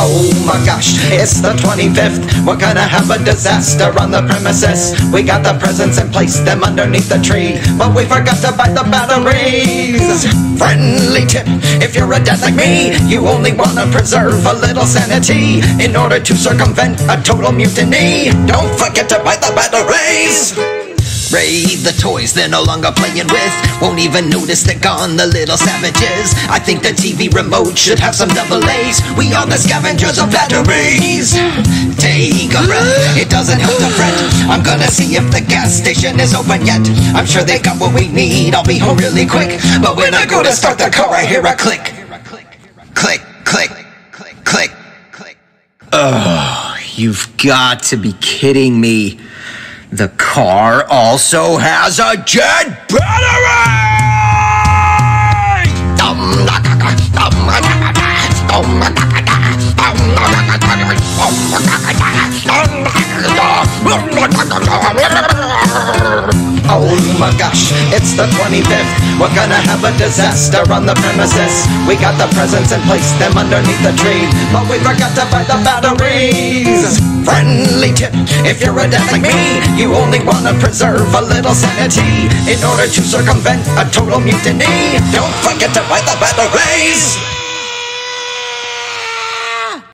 Oh my gosh, it's the 25th. We're gonna have a disaster on the premises. We got the presents and placed them underneath the tree, but we forgot to buy the batteries. Friendly tip: if you're a dad like me, you only wanna preserve a little sanity in order to circumvent a total mutiny. Don't forget to buy the batteries. Ray, the toys they're no longer playing with. Won't even notice they're gone, the little savages. I think the TV remote should have some double A's. We are the scavengers of batteries. Take a breath, it doesn't help to fret. I'm gonna see if the gas station is open yet. I'm sure they got what we need, I'll be home really quick. But when I go to start the car I hear a click. Click, click, click, click, click Oh, you've got to be kidding me. The car also has a jet battery! Oh my gosh, it's the 25th. We're gonna have a disaster on the premises. We got the presents and placed them underneath the tree, but we forgot to buy the batteries. If you're a dad like me, you only wanna preserve a little sanity in order to circumvent a total mutiny. Don't forget to buy the batteries.